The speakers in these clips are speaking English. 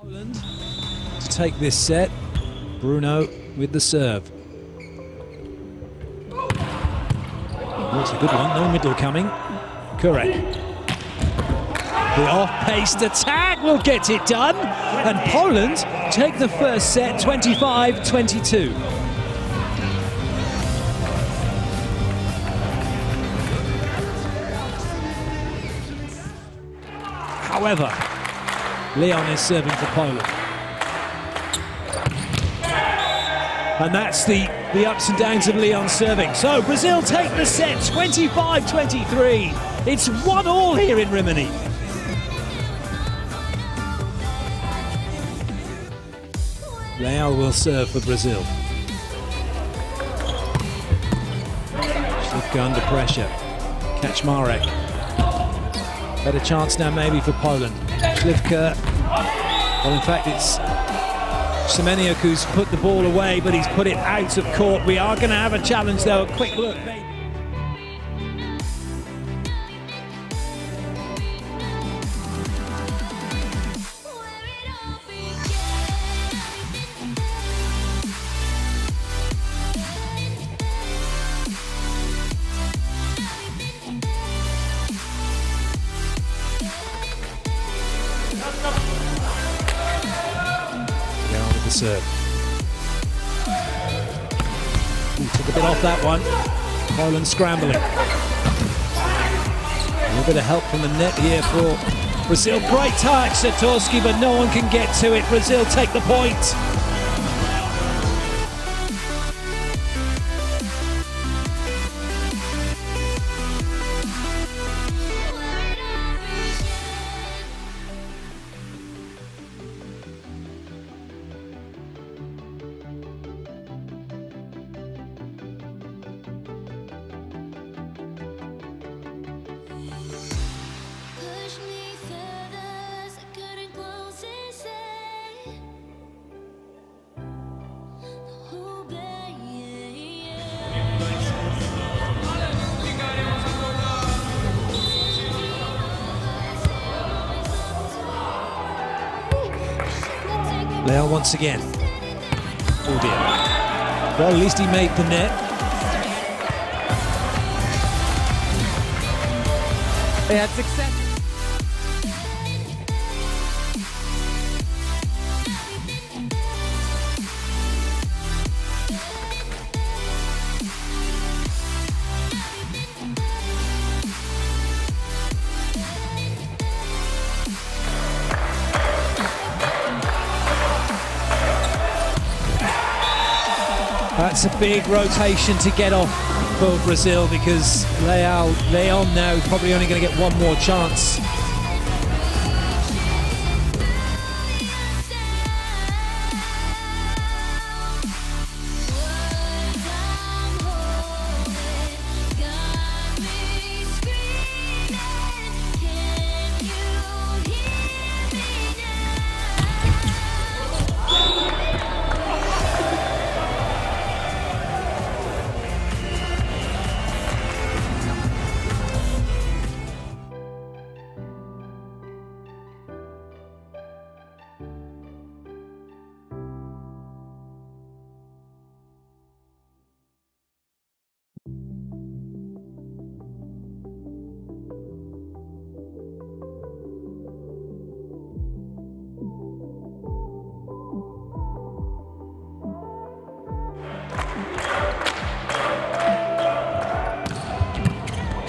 Poland to take this set. Bruno with the serve. That's a good one. No middle coming. Kurek. The off-paced attack will get it done. And Poland take the first set 25-22. However, Leon is serving for Poland. And that's the, the ups and downs of Leon serving. So Brazil take the set 25-23. It's one all here in Rimini. Leal will serve for Brazil. Śliwka under pressure. Kaczmarek. Better chance now maybe for Poland. Śliwka, well in fact it's Semeniuk who's put the ball away but he's put it out of court. We are going to have a challenge though, a quick look. Down serve. Took a bit off that one. Poland scrambling. A little bit of help from the net here for Brazil. Great touch, Zatorski, but no one can get to it. Brazil take the point. Leo once again. Oh dear. Well, at least he made the net. They had success. That's a big rotation to get off for Brazil because Leal, Leon now probably only going to get one more chance.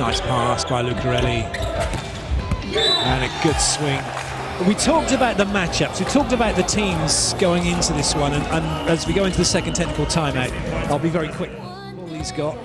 Nice pass by Lucarelli. And a good swing. We talked about the matchups. We talked about the teams going into this one. And, and as we go into the second technical timeout, I'll be very quick. All he's got.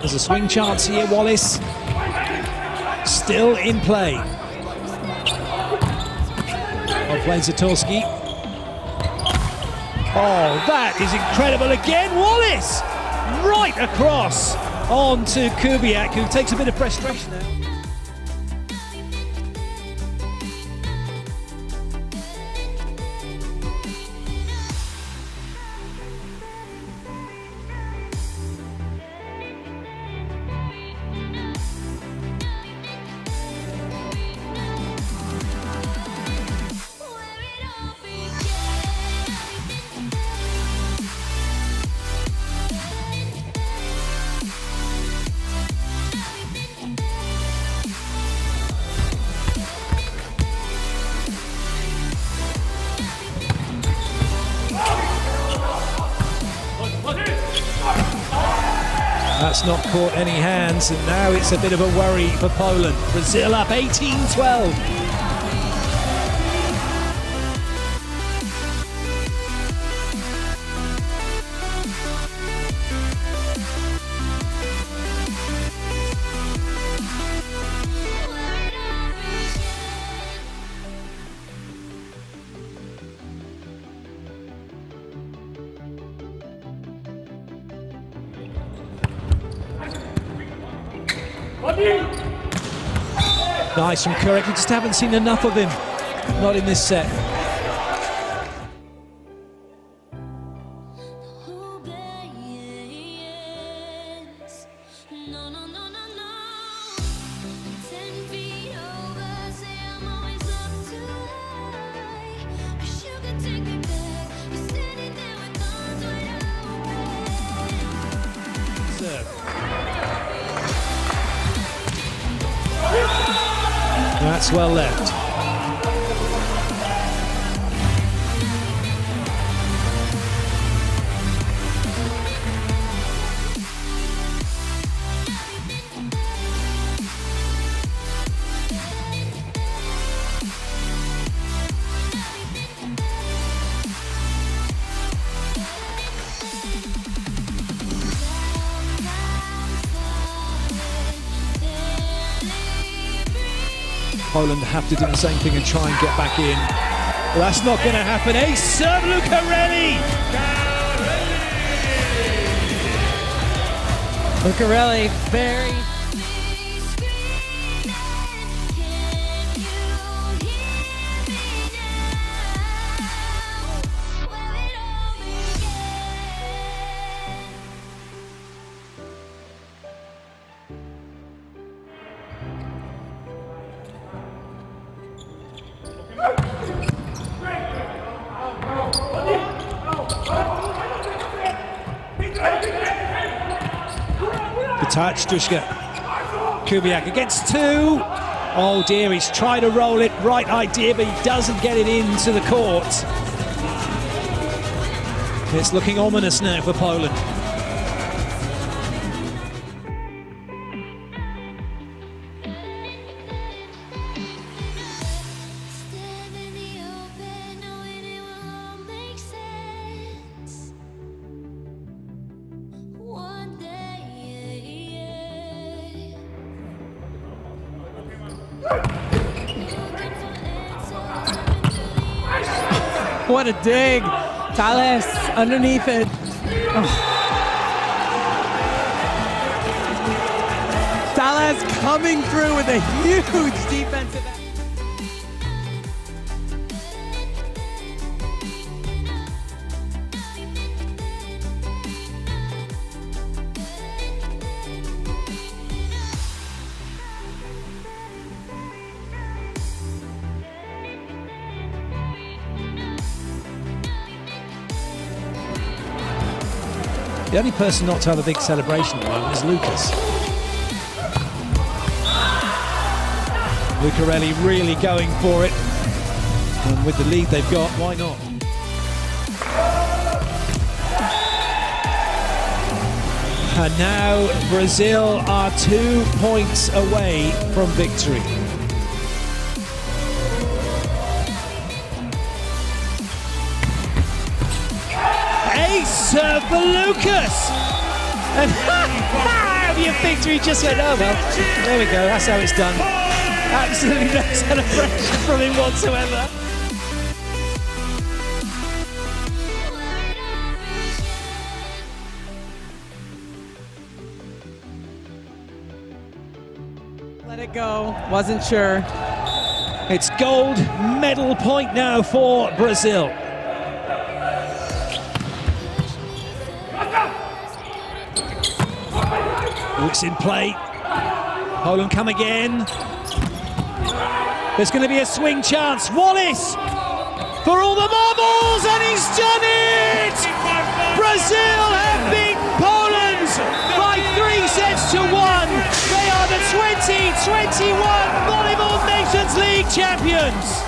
There's a swing chance here, Wallace. Still in play. Well played Zatorski. Oh, that is incredible again. Wallace right across on to Kubiak, who takes a bit of frustration now. That's not caught any hands, and now it's a bit of a worry for Poland. Brazil up 18 12. Nice from Kurek. We just haven't seen enough of him. Not in this set. That's well left. Poland have to do the same thing and try and get back in. Well, that's not going to happen. Ace serve, Lucarelli. Lucarelli, very touch, Dushka. Kubiak against two. Oh dear, he's trying to roll it. Right idea, but he doesn't get it into the court. It's looking ominous now for Poland. What a dig. Thales underneath it. Oh. Thales coming through with a huge defensive. The only person not to have a big celebration at the moment is Lucas. Lucarelli really going for it. And with the lead they've got, why not? And now Brazil are two points away from victory. Ace serve for Lucas! And your victory just went, oh well, there we go, that's how it's done. Absolutely no celebration from him whatsoever. Let it go. Wasn't sure. It's gold medal point now for Brazil. Oh, it's in play. Poland come again. There's going to be a swing chance. Wallace for all the marbles, and he's done it! Brazil have beaten Poland by three sets to one. They are the 2021 Volleyball Nations League champions.